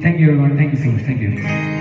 Thank you everyone. Thank you so much. Thank you.